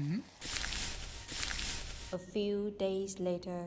Mm-hmm. A few days later.